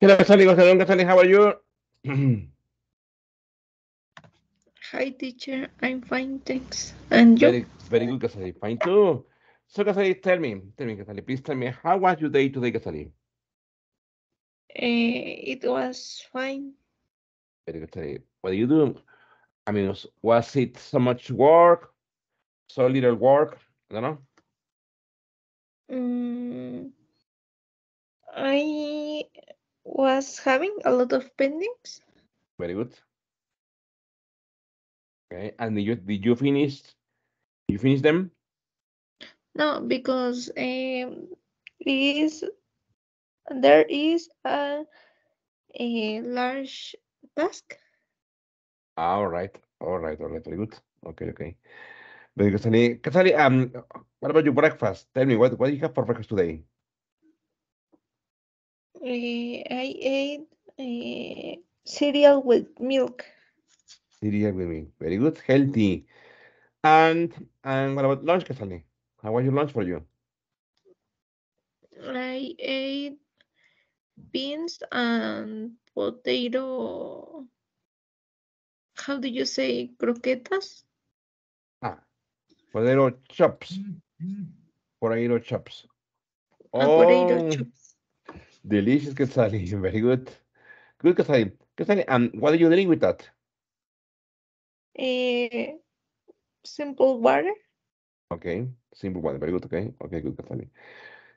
Hello, Sally. Good Sally. How are you? Hi, teacher. I'm fine, thanks. And you? very, very good, Casali. Fine too. So, Casali, tell me, tell me, Casali, please tell me, how was your day today, Casali? Eh, it was fine. Very good, Casali. What do you do? I mean, was, was it so much work, so little work? I don't know. Mm, I was having a lot of pendings. Very good. Okay, and did you did you finish? You finish them? No, because um, is there is a, a large task. All right, all right, all right, very good. Okay, okay. Very good, Casali. Casali, um, what about your breakfast? Tell me, what what do you have for breakfast today? I ate eh, cereal with milk. Cereal with me. Very good, healthy. And and what about lunch, Casali? How was your lunch for you? I ate beans and potato. How do you say croquetas? Ah, potato chops. Potato chops. Ah, potato Oh, chips. Delicious, Casali. Very good. Good, Casali. Casali, and what are you doing with that? Eh, simple water. Okay, simple water. Very good. Okay, okay, good, Casali.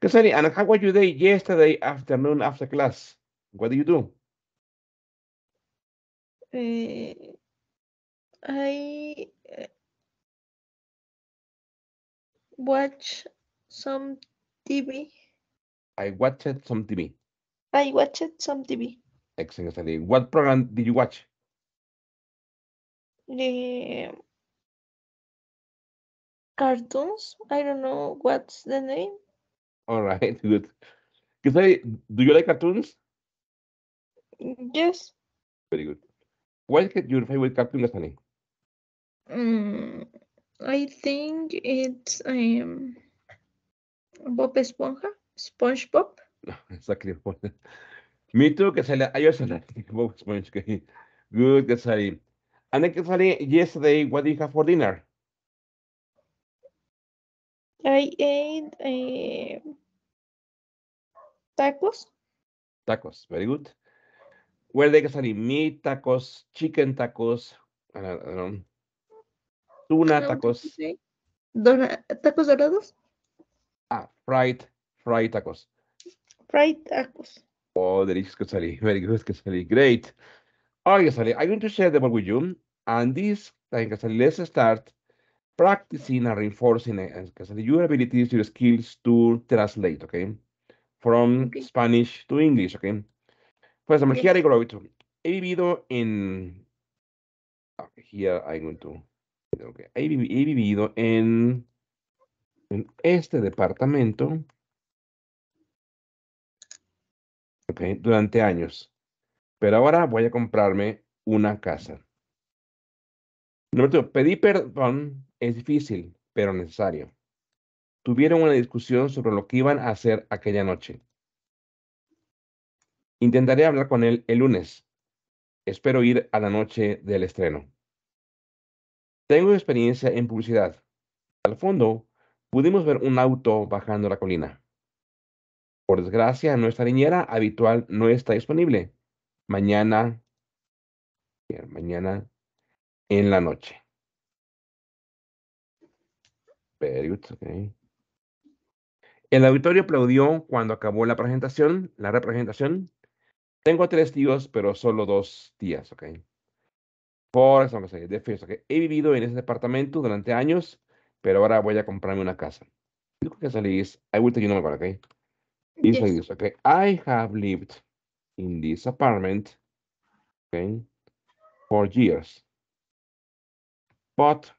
Casali, and how was your day yesterday afternoon after class? What did you do? Eh, I eh, watch some TV. I watched some TV. I watched some TV. Excellent, What program did you watch? The cartoons. I don't know what's the name. All right, good. Casali, do you like cartoons? Yes. Very good. What is your favorite cartoon, Casali? Mm, I think it's um Bob Esponja, SpongeBob. Exactly. Me too, Casali. I also like Bob. Good, Casali. And then, Casali, yesterday, what did you have for dinner? I ate eh, tacos. Tacos. Very good. Were they, Casali? Meat tacos, chicken tacos, I don't know, tuna tacos, tacos dorados, ah, fried, fried tacos. fried tacos. Oh, delicious, Casali. Very good, Casali. Great. All right, I'm going to share the board with you. And this Casali, let's start practicing and reinforcing, uh, Casali, your abilities, your skills to translate, okay? From Okay. Spanish to English, okay? For example, here I go to, he vivido en, okay, here I'm going to, okay, he vivido en, en este departamento, durante años. Pero ahora voy a comprarme una casa. Número pedir perdón es difícil, pero necesario. Tuvieron una discusión sobre lo que iban a hacer aquella noche. Intentaré hablar con él el lunes. Espero ir a la noche del estreno. Tengo experiencia en publicidad. Al fondo, pudimos ver un auto bajando la colina. Por desgracia, nuestra niñera habitual no está disponible. Mañana, mañana en la noche. Very. El auditorio aplaudió cuando acabó la presentación, la representación. Tengo tres tíos, pero solo dos tías, ok. Por eso, okay, de first, okay. He vivido en ese departamento durante años, pero ahora voy a comprarme una casa. At this. I will tell you number, okay? It's like Yes. this, okay? I have lived in this apartment, okay, for years. But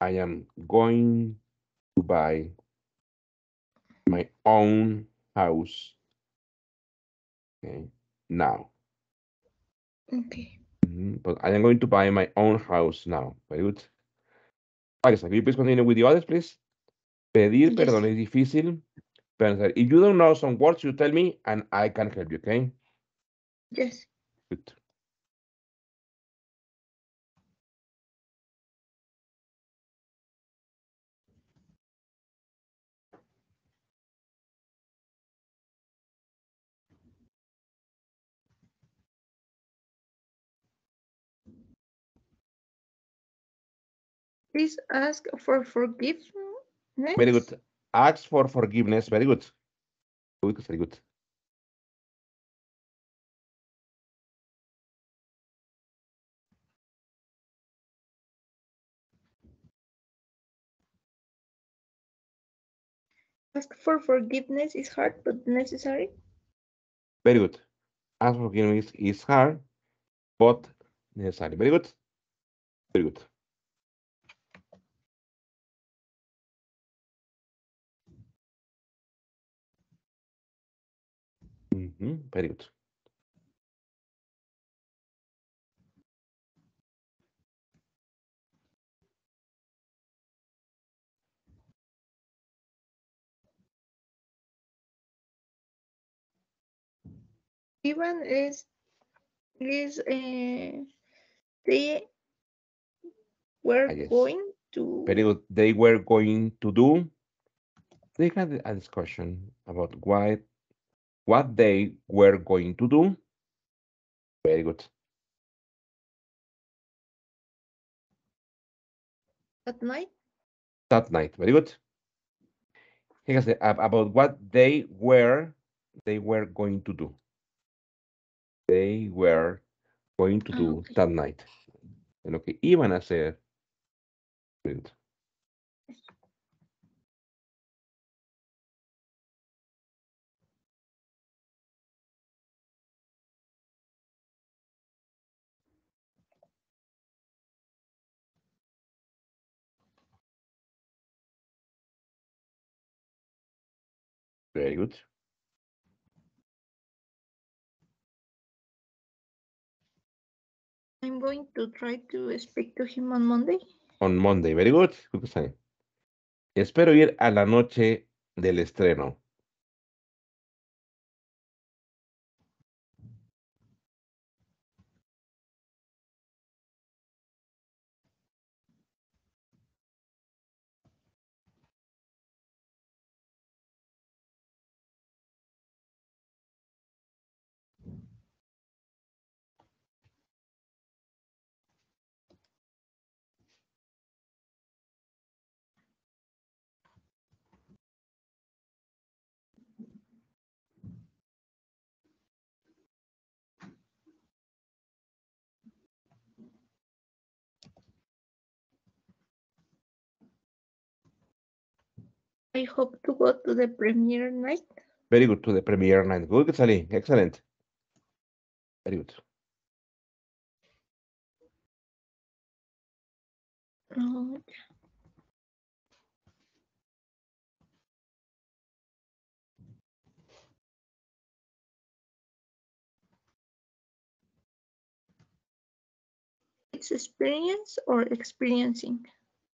I am going to buy my own house, okay, now. Okay. Mhm, But I am going to buy my own house now. Very good. So can you please continue with the others, please? Pedir Yes. perdón es difícil. If you don't know some words, you tell me and I can help you, okay? Yes. Good. Please ask for forgiveness. Very good. Ask for forgiveness. Very good. Good, very good. Ask for forgiveness is hard but necessary. Very good. Ask for forgiveness is hard, but necessary. Very good. Very good. Good. Even is is uh, they were going to Very good. They were going to do. They had a discussion about what what they were going to do. Very good. That night. That night. Very good. Fíjate, ab- about what they were they were going to do. They were going to Ah, do ok. that night. De lo que iban a hacer. Very good. Very good. I'm going to try to speak to him on Monday. On Monday. Very good. Good. Espero ir a la noche del estreno. I hope to go to the premiere night. Very good. To the premiere night. Good, Sally. Excellent. Very good. Oh, it's experience or experiencing.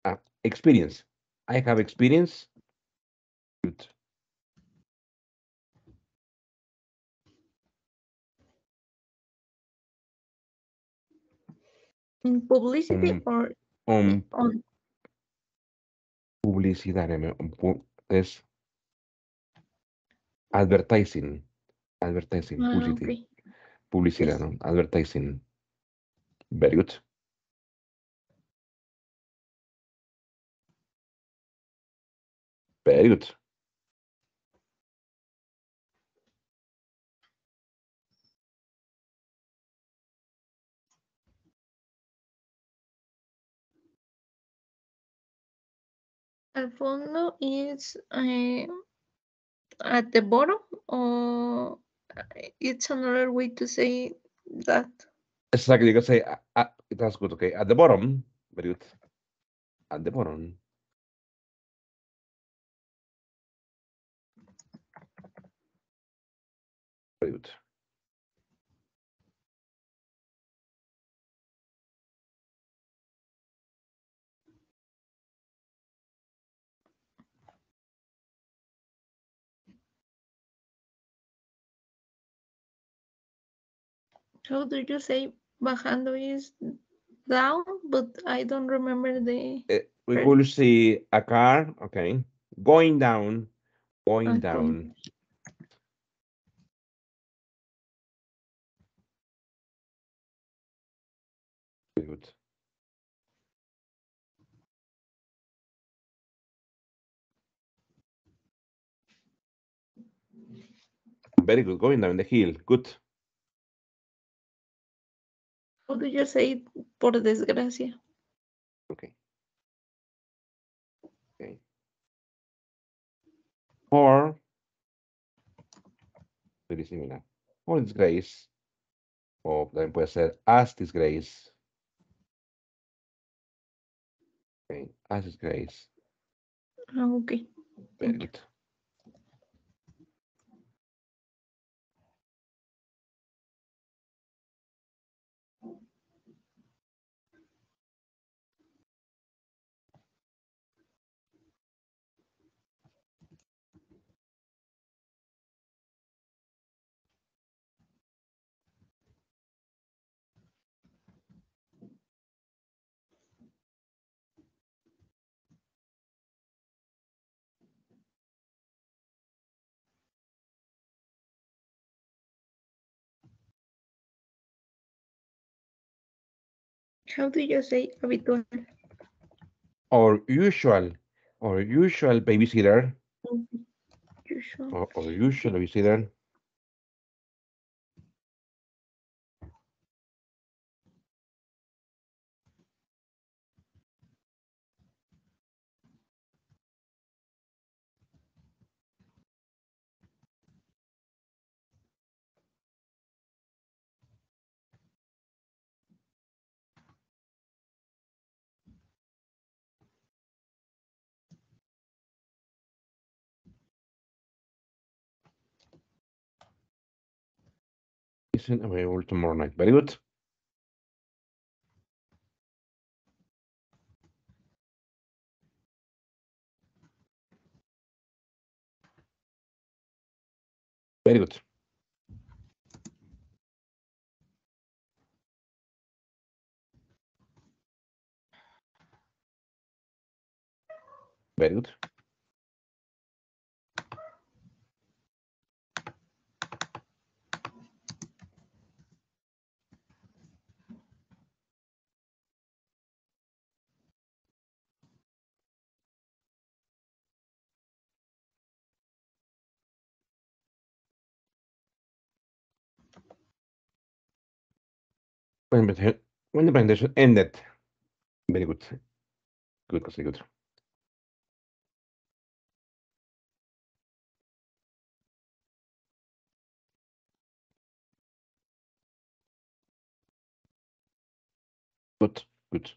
Ah, experience. I have experience. In publicity Mm. or on publicidad. em, pu- Es advertising. Advertising. Ah, Publicity. okay. Publicidad, Yes. ¿no? Advertising. Very good. Very good. Al fondo is uh, at the bottom or it's another way to say that. Exactly. You can say, uh, uh, that's good. Okay. At the bottom. Very good. At the bottom. Very good. How do you say bajando is down? But I don't remember the. Eh, we could see a car, okay, going down, going Ah, down. Good. Very good, going down the hill. Good. How do you say por desgracia? Okay. Okay. Or very similar. Or disgrace. O también puede ser as disgrace. Okay, as disgrace. Ah, okay. Very How do you say habitual? Or usual. Or usual babysitter. Mm, usual. Or, or usual babysitter. Isn't available tomorrow night. Very good. Very good. Very good. When the presenta- when the presentation ended. Very good. Good, Jose, good. Good, good.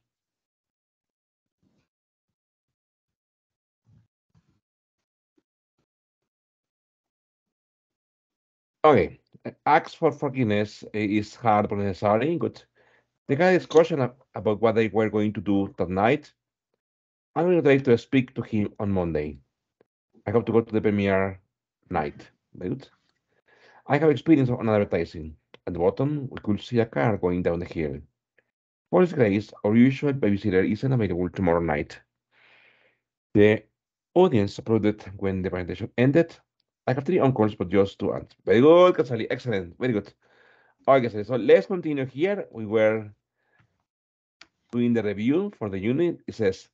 Okay. Ask for forgiveness is hard but necessary. Good. They had a discussion ab- about what they were going to do that night. I'm going to to speak to him on Monday. I have to go to the premiere night. Good. I have experience on advertising. At the bottom, we could see a car going down the hill. For his grace, our usual babysitter isn't available tomorrow night. The audience applauded when the presentation ended. I have three encores, but just two answers. Very good, Casali. Excellent. Very good. Okay, Casali. So let's continue here. We were doing the review for the unit. It says,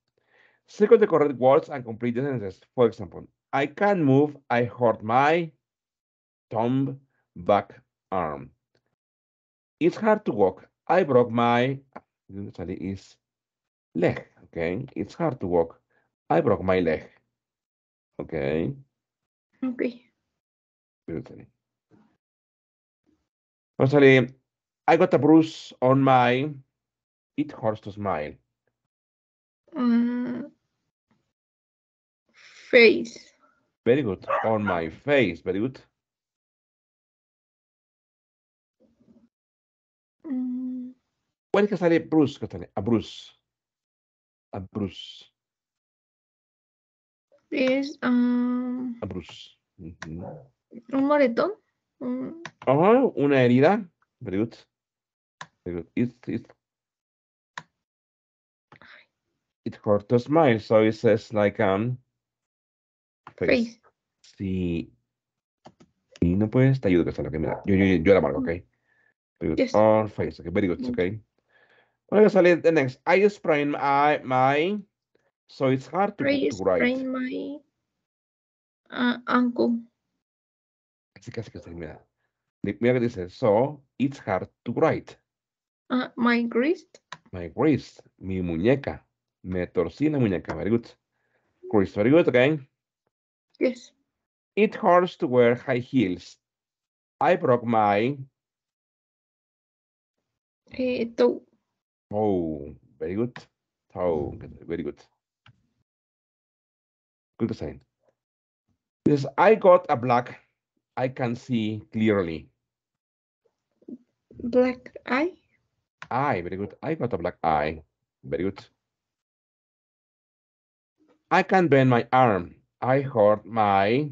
circle the correct words and complete the sentences. For example, I can't move. I hurt my thumb back arm. It's hard to walk. I broke my usually is leg. Okay, it's hard to walk. I broke my leg. Okay, Okay. Rosalie, I got a bruise on my. It hurts to smile. Mm, face. Very good. On my face. Very good. Mm, ¿Cuál es que sale bruise? A bruise. A bruise. Es um, A bruise. Ujú. un moretón. Mm, Ajá, una herida. Very good. Very good. It's, it's, it hurts to smile, so it says like um face. Face. Sí. Y no puedes, te ayudo que está lo que. Yo, yo, yo la marco, okay? Very good. Yes. Or face, okay, very good, Mm. okay. The next. I sprained my, my so it's hard to, to write. sprained my uh, ankle. Casi, casi, casi, mira. Di- Mira que dice, so it's hard to write. Uh, my wrist. My wrist, mi muñeca. Me torcí la muñeca. Very good. Wrist, very good, okay? Yes. It hurts to wear high heels. I broke my Uh, toe. toe. Very good. Toe. Very good. Good sign. This I got a black. I can see clearly. Black eye. Eye. Very good. I got a black eye. Very good. I can bend my arm. I hurt my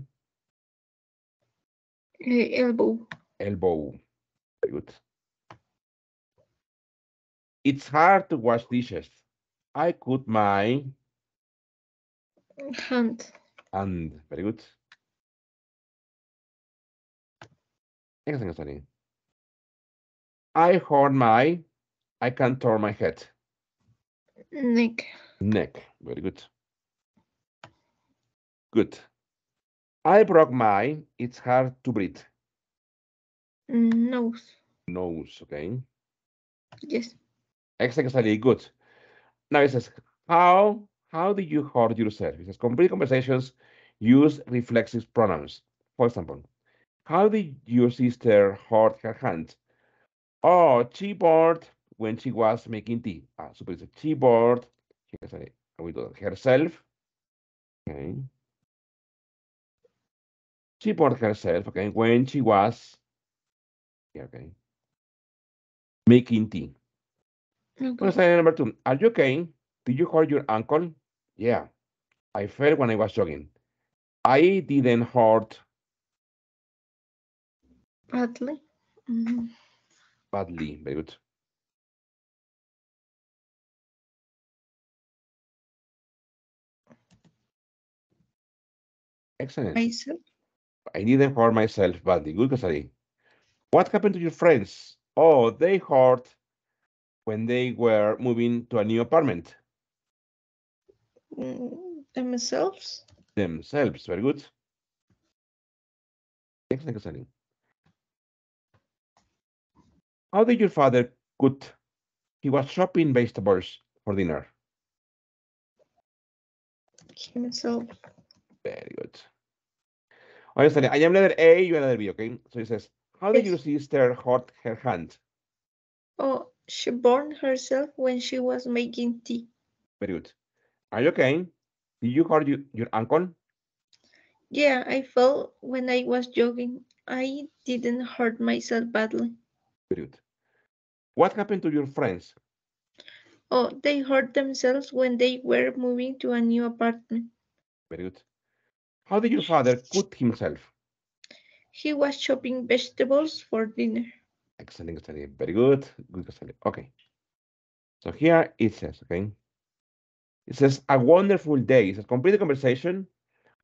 Uh, elbow. elbow. Very good. It's hard to wash dishes. I cut my Hand. hand. Very good. Thing, Sonny. I hurt my, I can't turn my head. Neck. Neck. Very good. Good. I broke my, it's hard to breathe. Nose. Nose, okay. Yes. Exactly, good. Now it says, how how did you hurt yourself? It says, complete conversations use reflexive pronouns. For example, how did your sister hurt her hand? Oh, she bored when she was making tea. Ah, super easy. She bored she can we do herself. Okay. She bored herself, okay, when she was okay. Making tea. Okay. Question number two. Are you okay? Did you hurt your ankle? Yeah. I fell when I was jogging. I didn't hurt Badly. Mm, badly. Very good. Excellent. myself. I didn't hurt myself badly. Good, Kasari. What happened to your friends? Oh, they hurt when they were moving to a new apartment Mm, themselves. themselves. Very good. Excellent, Kasari. How did your father cook? He was chopping vegetables for dinner. Himself. Very good. Honestly, I am letter A, you are letter B, okay? So he says, how did your sister hurt her hand? Oh, she burned herself when she was making tea. Very good. Are you okay? Did you hurt you, your ankle? Yeah, I fell when I was jogging. I didn't hurt myself badly. Very good. What happened to your friends? Oh, they hurt themselves when they were moving to a new apartment. Very good. How did your father cut himself? He was chopping vegetables for dinner. Excellent, excellent. Very good. Good, excellent. Okay. So here it says, okay. It says a wonderful day. It says complete the conversation.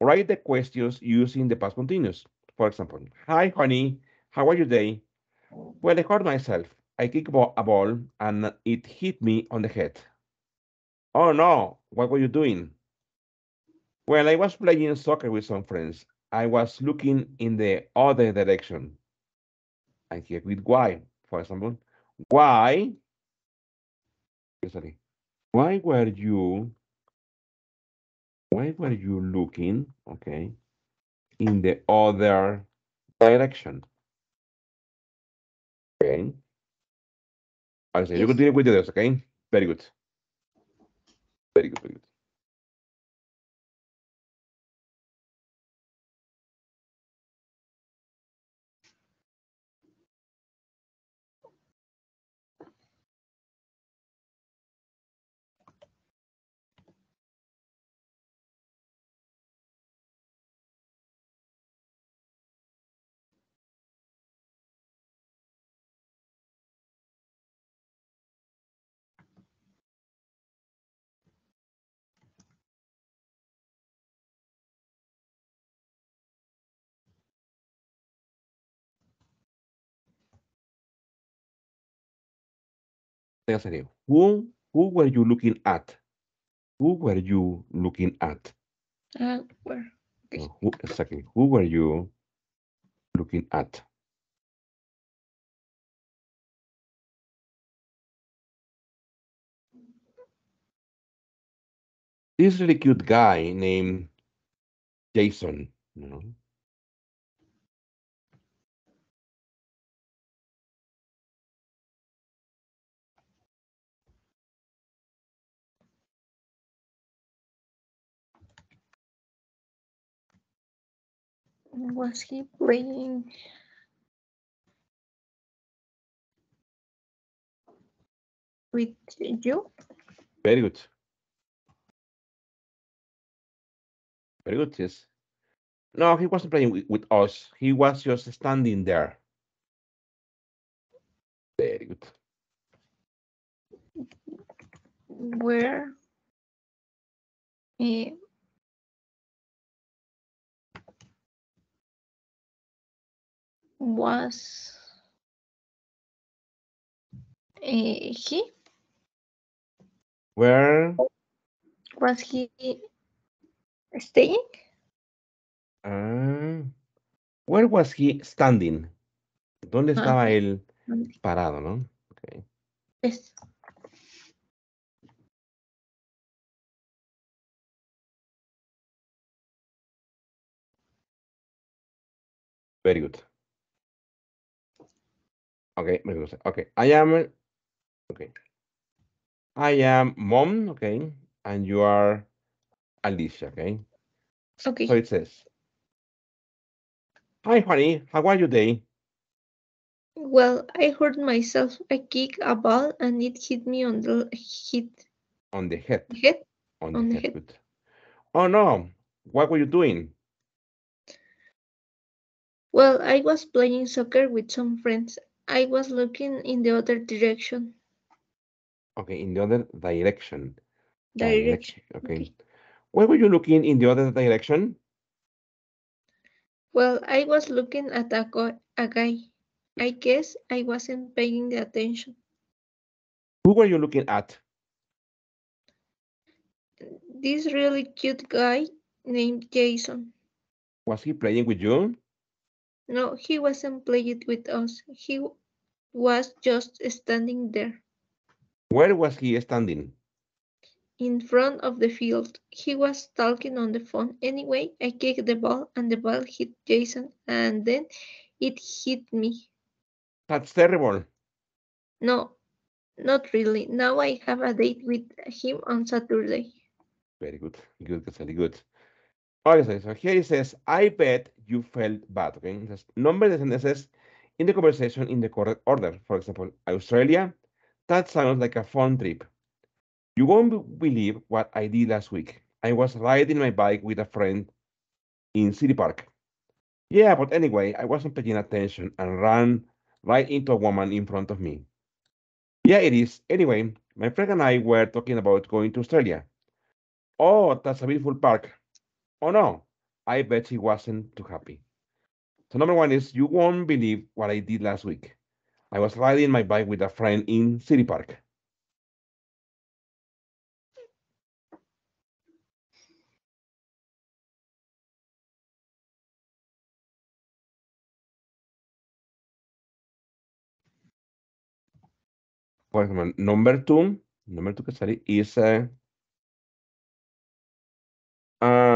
Write the questions using the past continuous. For example, hi honey, how was your day? Well, I hurt myself. I kicked a ball- and it hit me on the head. Oh no, what were you doing? Well, I was playing soccer with some friends. I was looking in the other direction. And here with why, for example, why? Sorry. Why were you? Why were you looking? Okay, in the other direction. Okay. I say you Yes. continue with others. Okay. Very good. Very good. Very good. Tenga serio. Who, who were you looking at? Who were you looking at? Uh, where? Okay. Who, exactly. Who were you looking at? This really cute guy named Jason. You know? Was he playing? With you? Very good. Very good, yes. No, he wasn't playing with, with us. He was just standing there. Very good. Where? Eh, was eh, he? Where Was he staying? ah, where was he standing? ¿Dónde Ah, estaba él parado, no? Okay. Yes. Very good. Okay, very good. Okay, I am. Okay. I am mom. Okay, and you are Alicia. Okay. Okay. So it says, "Hi, honey. How are you today?" Well, I hurt myself. I kicked a ball and it hit me on the hit On the head. head. On the On the head. head. Oh no! What were you doing? Well, I was playing soccer with some friends. I was looking in the other direction. Okay, in the other direction. Direction. Okay. Okay. Where were you looking in the other direction? Well, I was looking at a, a guy. I guess I wasn't paying the attention. Who were you looking at? This really cute guy named Jason. Was he playing with you? No, he wasn't playing with us. He was just standing there Where was he standing? in front of the field. He was talking on the phone. Anyway, I kicked the ball and the ball hit Jason and then it hit me. That's terrible. No, not really. Now I have a date with him on Saturday. Very good. Good, Casali, good. Okay, so here it says, I bet you felt bad. Okay, it says, number the sentences in the conversation in the correct order. For example, Australia, that sounds like a fun trip. You won't believe what I did last week. I was riding my bike with a friend in City Park. Yeah, but anyway, I wasn't paying attention and ran right into a woman in front of me. Yeah, it is. Anyway, my friend and I were talking about going to Australia. Oh, that's a beautiful park. Oh no, I bet he wasn't too happy. So number one is you won't believe what I did last week. I was riding my bike with a friend in City Park. Number two, number two Casari, is uh, uh,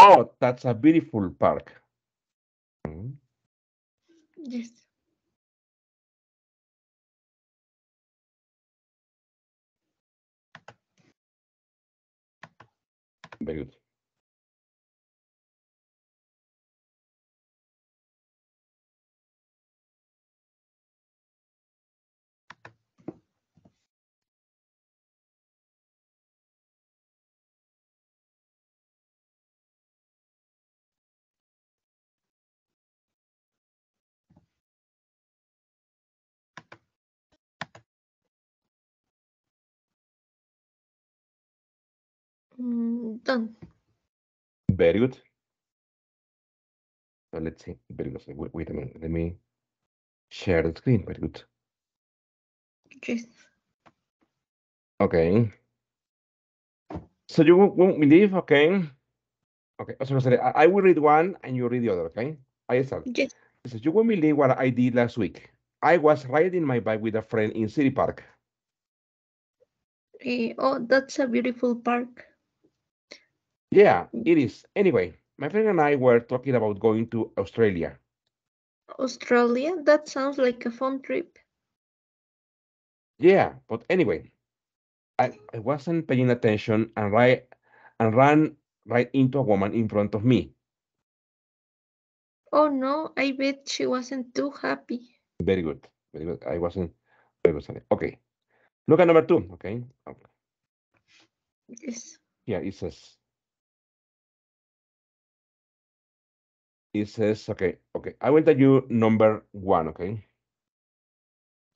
oh, that's a beautiful park. Mm, Yes. Very good. Done. Very good. So let's see. Very good. Wait, wait a minute. Let me share the screen. Very good. Yes. Okay. So you won't believe, okay? Okay, so sorry, I, I will read one and you read the other, okay? Ahí está. Yes. Says, you won't believe what I did last week. I was riding my bike with a friend in City Park. Eh, oh, that's a beautiful park. Yeah, it is. Anyway, my friend and I were talking about going to Australia. Australia? That sounds like a fun trip. Yeah, but anyway, I, I wasn't paying attention and right and ran right into a woman in front of me. Oh no, I bet she wasn't too happy. Very good. Very good. I wasn't very good. Okay. Look at number two. Okay. okay. Yes. Yeah, it says. It says, okay, okay. I will tell you number one, okay?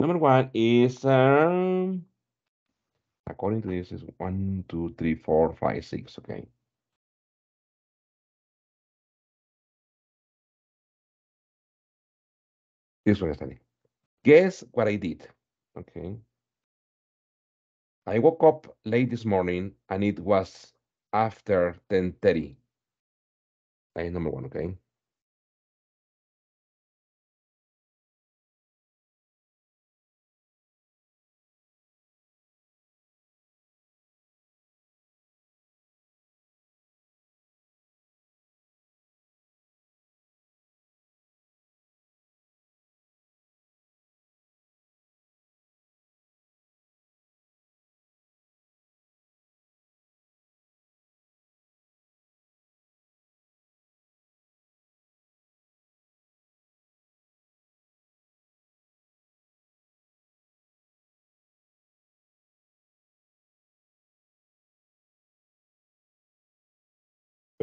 Number one is, um, according to this, is one, two, three, four, five, six, okay? This one, Stanley. Guess what I did, okay? I woke up late this morning and it was after 10.30. That is number one, okay?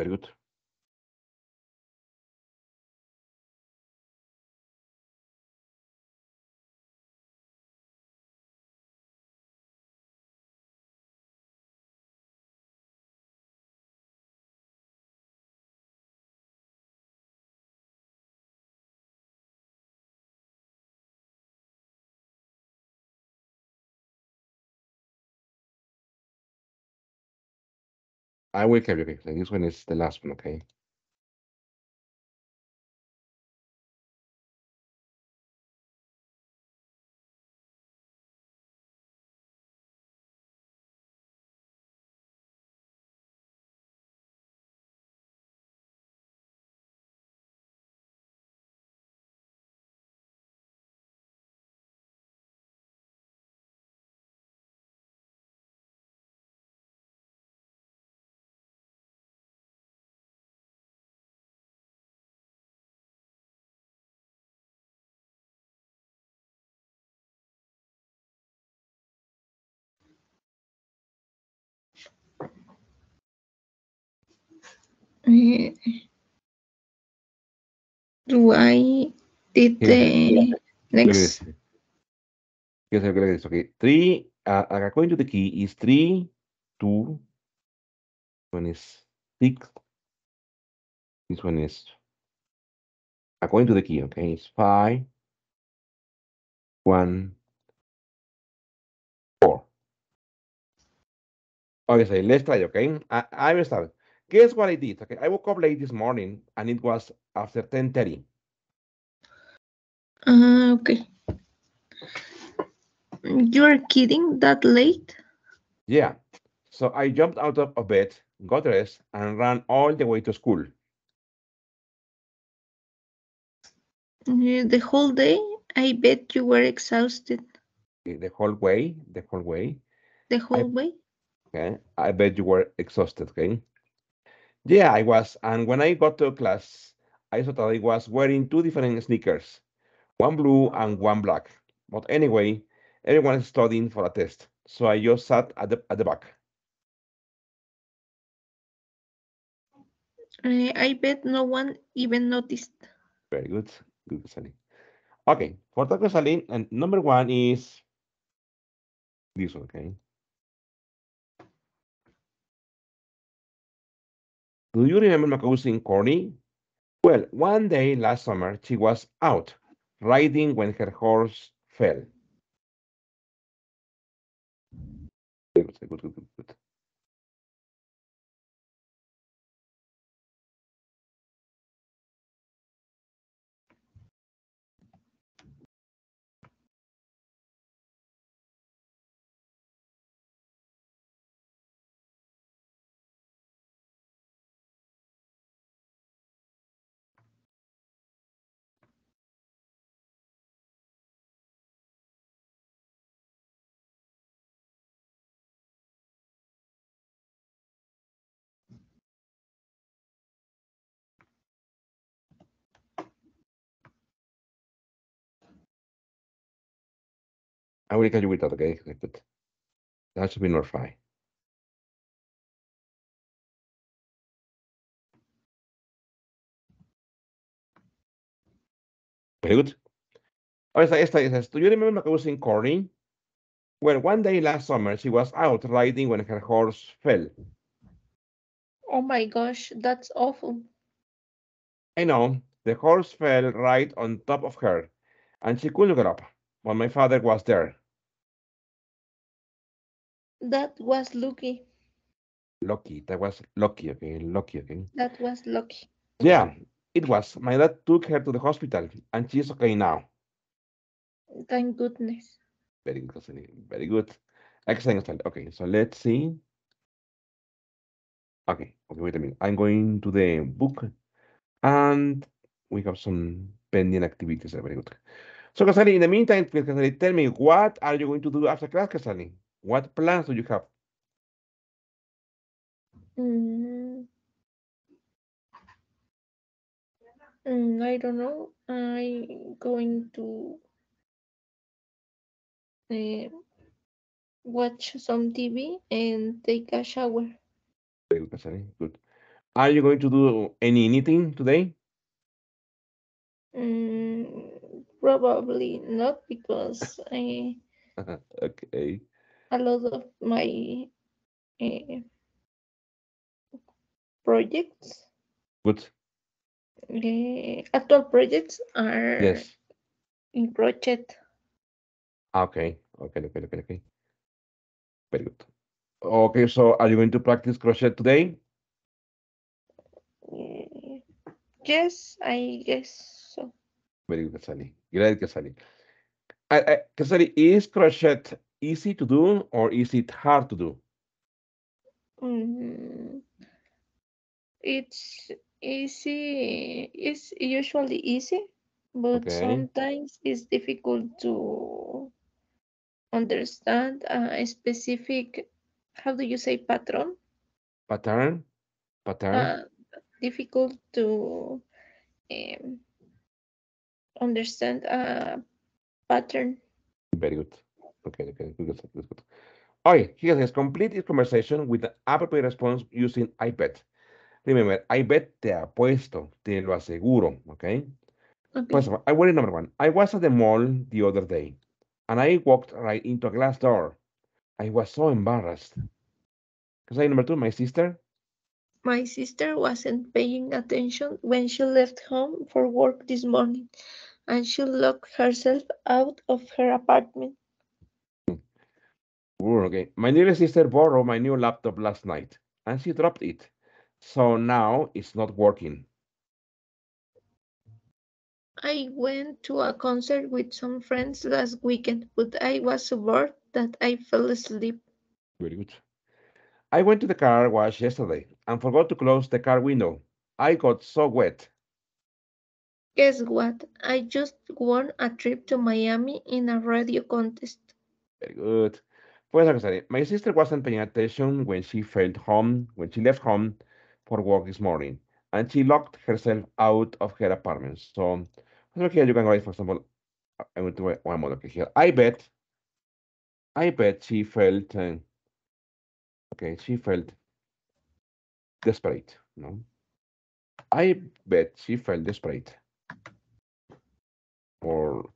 Very good. I will carry, okay? So this one is the last one, okay? Do I did the next? Yes, look at this, okay? Three, uh, according to the key, is three, two, one is six, this one is, according to the key, okay, it's five, one, four. Okay, so let's try, okay? I, I will start. Guess what I did, okay? I woke up late this morning and it was after 10.30. Uh, okay. You're kidding? That late? Yeah. So I jumped out of of bed, got dressed, and ran all the way to school. The whole day? I bet you were exhausted The the whole way, the whole way. the whole way. Okay. I bet you were exhausted, okay? Yeah, I was. And when I got to class, I thought I was wearing two different sneakers, one blue and one black. But anyway, everyone is studying for a test. So I just sat at the at the back. Uh, I bet no one even noticed. Very good. Good, Sally. Okay, for Taco Sally, and number one is this one, okay? Do you remember my Corny? Well, one day last summer, she was out riding when her horse fell. I will catch you with that, okay? Okay, Good. That should be notified. Very good. Oh, esta, esta, esta. Do you remember cousin Corny? Well, one day last summer, she was out riding when her horse fell. Oh my gosh, that's awful. I know, the horse fell right on top of her, and she couldn't get up. But my father was there. That was lucky. Lucky, that was lucky, okay? Lucky, okay? That was lucky. Yeah, it was. My dad took her to the hospital, and she's okay now. Thank goodness. Very good. Very good. Excellent. Okay, so let's see. Okay, okay, wait a minute. I'm going to the book, and we have some pending activities. Very good. So, Casali, in the meantime, Casali, tell me, what are you going to do after class, Casali? What plans do you have? Mm. Mm, I don't know. I'm going to uh, watch some TV and take a shower. Very good, Good. Are you going to do any knitting today? Mm, probably not because I, okay. A lot of my uh, projects, Good. uh, actual projects are Yes. in crochet. Okay. Okay. Okay. Okay. Okay. Very good. Okay. So, are you going to practice crochet today? Uh, yes, I guess so. Very good, Casali. Great, Casali. I, I, Casali, is crochet easy to do or is it hard to do? Mm, it's easy. It's usually easy, but Okay. sometimes it's difficult to understand a specific. How do you say pattern? Pattern? Pattern? Uh, difficult to um, understand a pattern. Very good. Okay, okay, good, good, good, good. Okay, here says complete this conversation with the appropriate response using I bet. Remember, I bet te apuesto, te lo aseguro, okay? Okay. First of all, I worry number one. I was at the mall the other day and I walked right into a glass door. I was so embarrassed. Because number two, my sister, My sister wasn't paying attention when she left home for work this morning, and she locked herself out of her apartment. Okay. My little sister borrowed my new laptop last night and she dropped it. So now it's not working. I went to a concert with some friends last weekend, but I was so bored that I fell asleep. Very good. I went to the car wash yesterday and forgot to close the car window. I got so wet. Guess what? I just won a trip to Miami in a radio contest. Very good. Pues, I said, my sister wasn't paying attention when she felt home, when she left home for work this morning, and she locked herself out of her apartment. So, here, you can write, for example, I went to one more okay, here. I bet, I bet she felt, uh, okay, she felt desperate, no? I bet she felt desperate. Or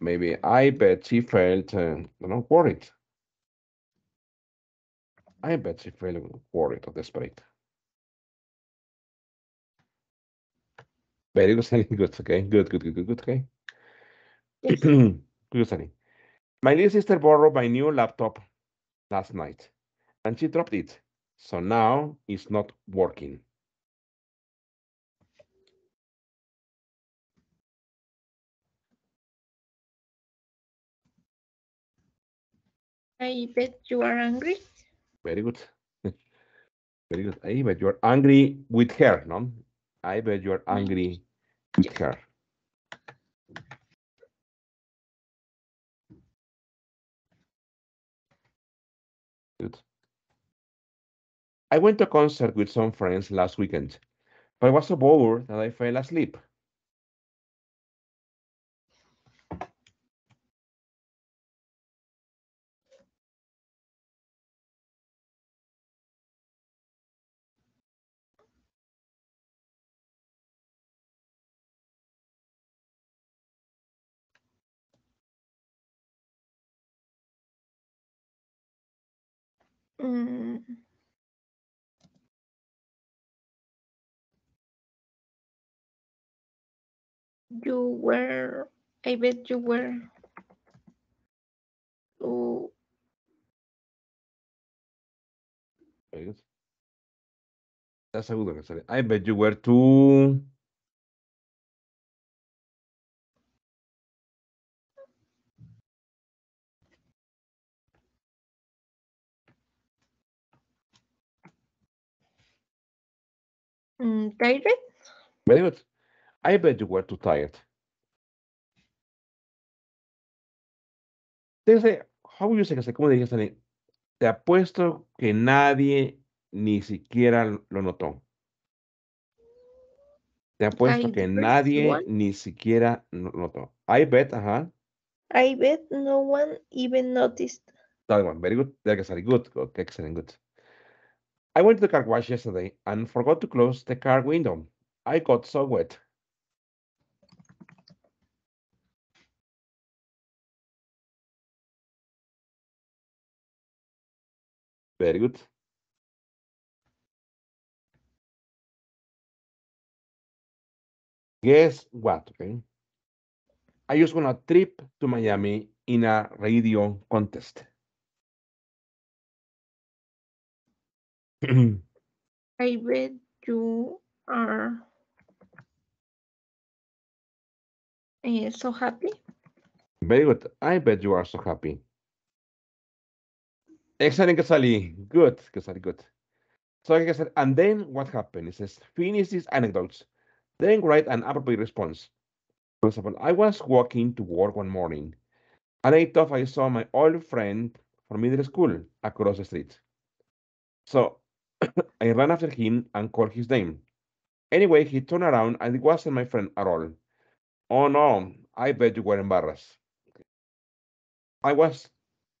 maybe I bet she felt, uh, you know, worried. I bet she felt worried or desperate. Very good, Sunny. Good, okay. Good, good, good, good, good, okay. Yes. good, Sunny. My little sister borrowed my new laptop last night and she dropped it. So now it's not working. I bet you are angry. Very good. Very good. I bet you're angry with her, no? I bet you're angry with her. Good. I went to a concert with some friends last weekend, but I was so bored that I fell asleep. Mm. You were, I bet you were. Oh, That's a good one. I bet you were too. Mm, tired? Very good. I bet you were too tired. Dice, how you say, ¿cómo Dani? Te apuesto que nadie ni siquiera lo notó. Te apuesto I que nadie one. ni siquiera lo notó. I bet, ajá. I bet no one even noticed. That one, very good. That is very good. good. Excellent, good. I went to the car wash yesterday and forgot to close the car window. I got so wet. Very good. Guess what? Okay. I just won a trip to Miami in a radio contest. I bet you are eh, so happy. Very good. I bet you are so happy. Excellent, Casali. Good, Casali, good. So like I said, and then what happened? It says, finish these anecdotes, then write an appropriate response. For example, I was walking to work one morning, and I thought I saw my old friend from middle school across the street. So I ran after him and called his name. Anyway, he turned around and it wasn't my friend at all. Oh no, I bet you were embarrassed. I was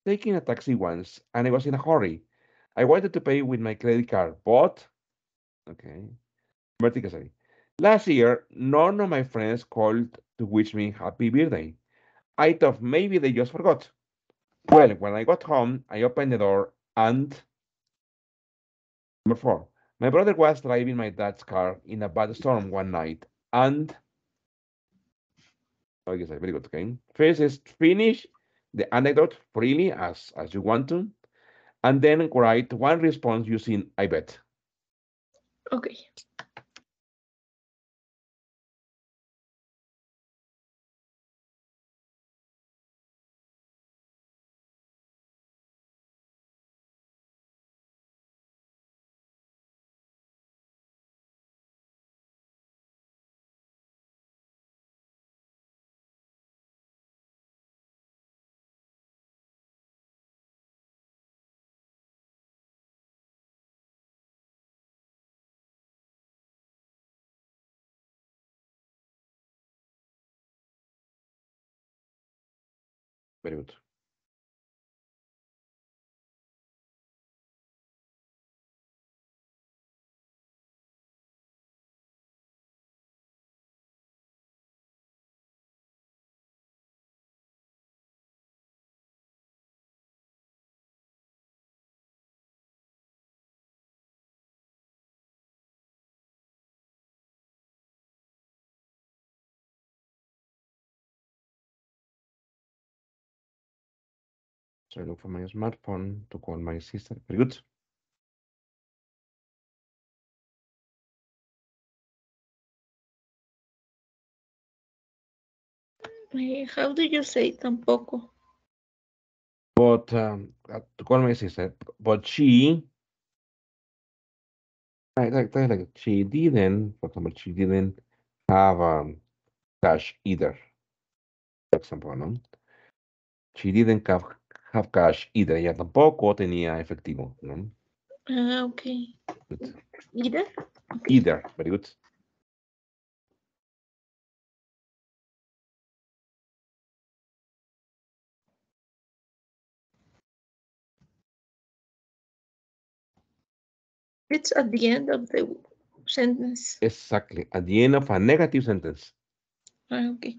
taking a taxi once and I was in a hurry. I wanted to pay with my credit card, but okay. Last year, none of my friends called to wish me happy birthday. I thought maybe they just forgot. Well, when I got home, I opened the door and number four, my brother was driving my dad's car in a bad storm one night and I oh, yes, very good. Okay. First is finish the anecdote freely as as you want to, and then write one response using I bet. Okay. Very So I look for my smartphone to call my sister. Very good. How do you say tampoco? But um, to call my sister, but she, like, like, like she didn't, for example, she didn't have um, cash either. For example, no? she didn't have have cash either. Ella tampoco tenía efectivo, ¿no? Ah, okay. Good. Either? Either, very good. It's at the end of the sentence. Exactly. At the end of a negative sentence. Ah, okay.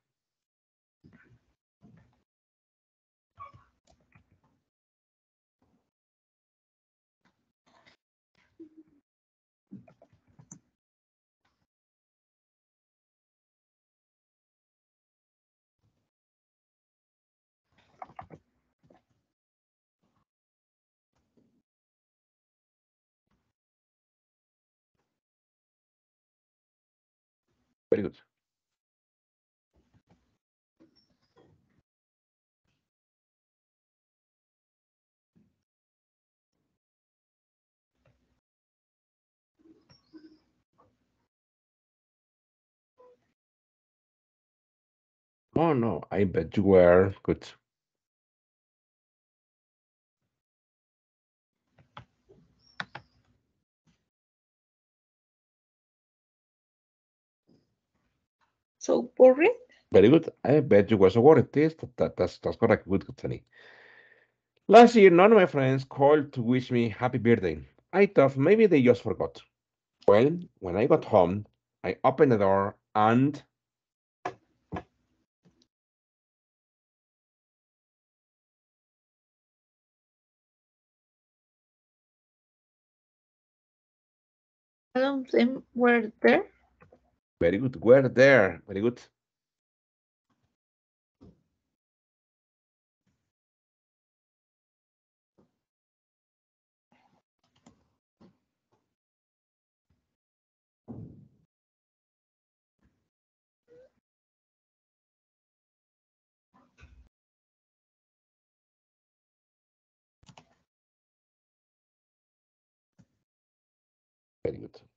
Very good. Oh no, I bet you were good. So boring? Very good. I bet you were so worried. This, that, that, that's, that's correct. Good, good, Sunny. Last year, none of my friends called to wish me happy birthday. I thought maybe they just forgot. Well, when I got home, I opened the door and All of them were there. Very good. We're there. Very good. Very good.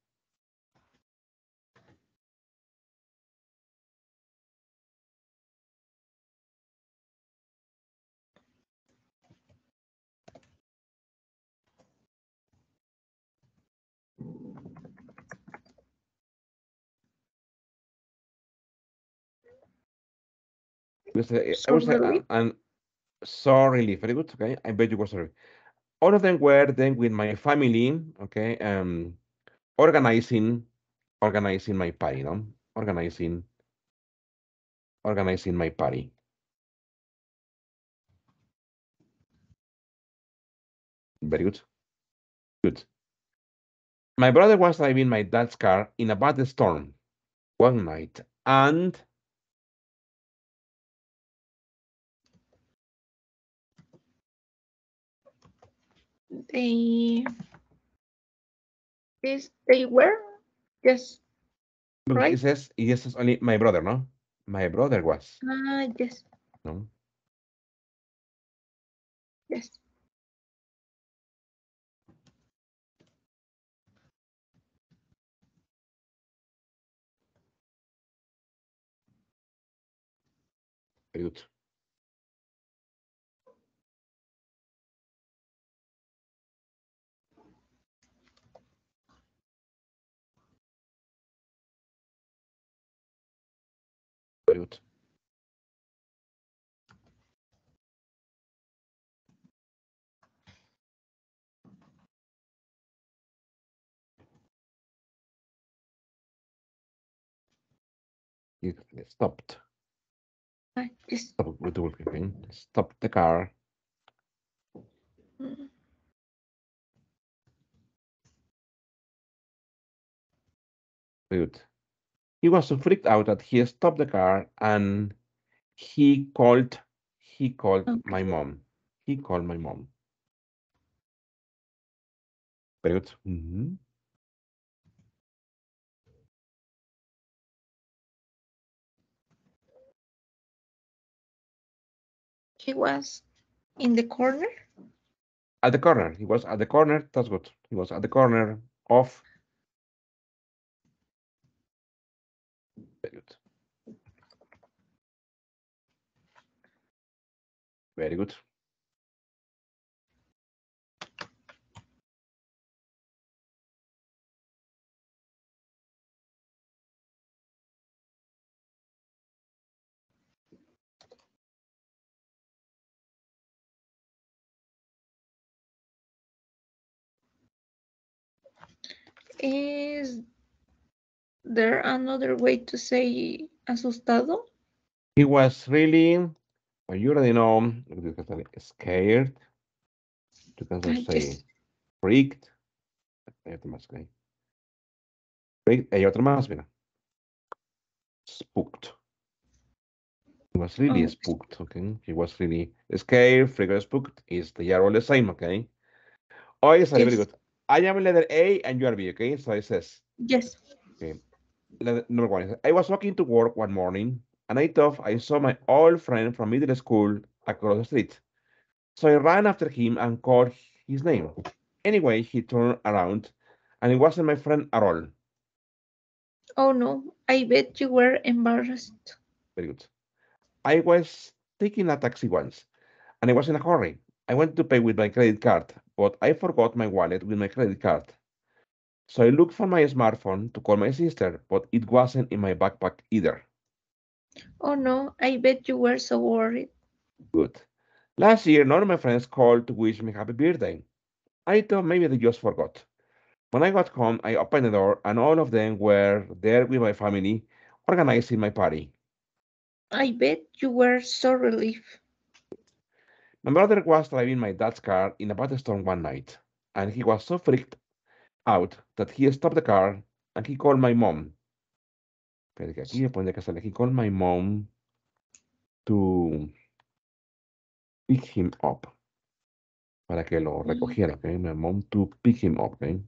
I would say, I would say, Sorry. uh, and sorry, very good. Okay, I bet you were sorry. All of them were then with my family. Okay, um, organizing, organizing my party. No, organizing, organizing my party. Very good. Good. My brother was driving my dad's car in a bad storm one night, and They is they were yes. Right. it says it says only my brother, no? My brother was, Ah yes, no? yes. Very good. It stopped. Ah, yes. Stop with the? Stop the car. Mm. Good. He was so freaked out that he stopped the car and he called he called my mom. He called my mom. Very good. Mhm. He was in the corner. At the corner. He was at the corner. That's good. He was at the corner of. Very good. Very good. Is there another way to say asustado? He was really, well, you already know, you can say scared. You can say yes. freaked. Hay otro más, ok. Freaked. Hay otro más, mira. Spooked. He was really Oh. spooked, okay? He was really scared, freaked, spooked. Is they are all the same, okay? Oh, yes, very Yes. good. I am a letter A and you are B, okay? So it says, Yes. Okay. number one, I was walking to work one morning and I thought I saw my old friend from middle school across the street. So I ran after him and called his name. Anyway, he turned around and it wasn't my friend at all. Oh no, I bet you were embarrassed. Very good. I was taking a taxi once and I was in a hurry. I wanted to pay with my credit card, but I forgot my wallet with my credit card. So I looked for my smartphone to call my sister, but it wasn't in my backpack either. Oh no, I bet you were so worried. Good. Last year, none of my friends called to wish me happy birthday. I thought maybe they just forgot. When I got home, I opened the door and all of them were there with my family organizing my party. I bet you were so relieved. My brother was driving my dad's car in a bad storm one night, and he was so freaked out that he stopped the car and he called my mom. Espérate que aquí pondría que. He called my mom to pick him up. Para que lo Mm. recogiera, okay? My mom to pick him up, okay?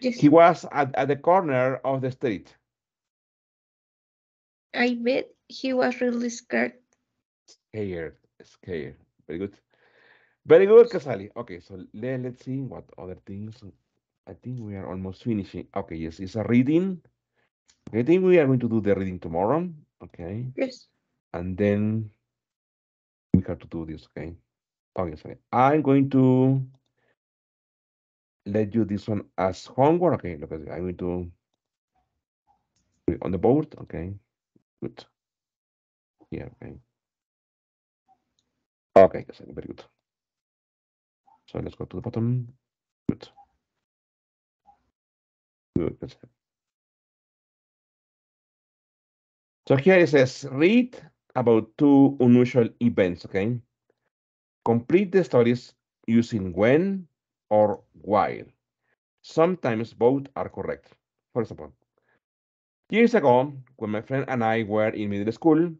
Yes. He was at, at the corner of the street. I bet he was really scared. Scared, scared. Very good. Very good, Casali. Okay, so let, let's see what other things. I think we are almost finishing. Okay, yes, it's a reading. Okay, I think we are going to do the reading tomorrow. Okay, Yes. and then we have to do this. Okay. Oh, okay, sorry. I'm going to let you this one as homework. Okay, look at it. I'm going to put it on the board. Okay, good. Yeah. okay. Okay, very good. So let's go to the bottom. Good. Good. So here it says read about two unusual events, okay? Complete the stories using when or while. Sometimes both are correct. For example, years ago, when my friend and I were in middle school,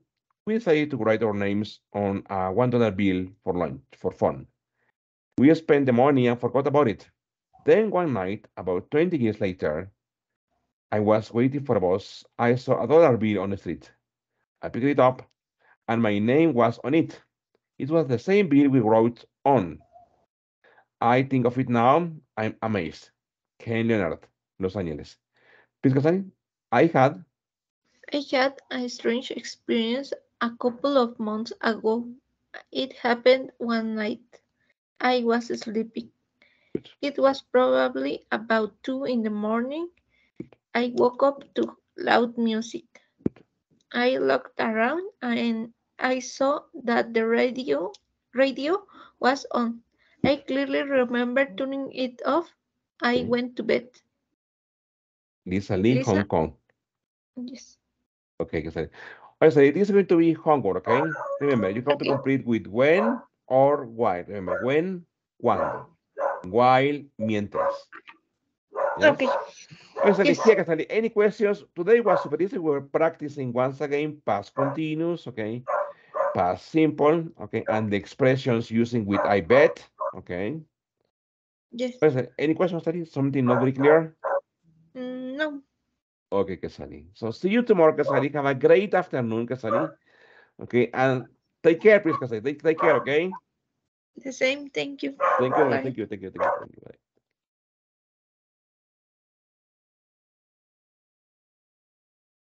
we decided to write our names on a one dollar bill for lunch for fun. We spent the money and forgot about it. Then one night, about 20 years later, I was waiting for a bus. I saw a dollar bill on the street. I picked it up and my name was on it. It was the same bill we wrote on. I think of it now, I'm amazed. Ken Leonard, Los Angeles. Please, I had I had a strange experience a couple of months ago. It happened one night. I was sleeping. It was probably about two in the morning. I woke up to loud music. I looked around and I saw that the radio radio was on. I clearly remember turning it off. I went to bed. Lisa Lee, Lisa. Hong Kong. Yes. Okay, Casani. I say this is going to be homework, okay? Remember, you have to complete with when or while. Remember, when, cuando, while, mientras. Yes? Okay. Okay, Sally, Yes. here, Sally, any questions? Today was super easy. We're practicing once again past continuous, okay? Past simple, okay? And the expressions using with I bet, okay? Yes. Any questions, Sally? Something not very clear? Mm, no. Okay, Kesali. So see you tomorrow, Kesali. Have a great afternoon, Kesali. Okay, and take care, please, Kesali. Take, take care, okay? The same. Thank you. Thank you, Bye. thank you, thank you, thank you, thank you. Bye.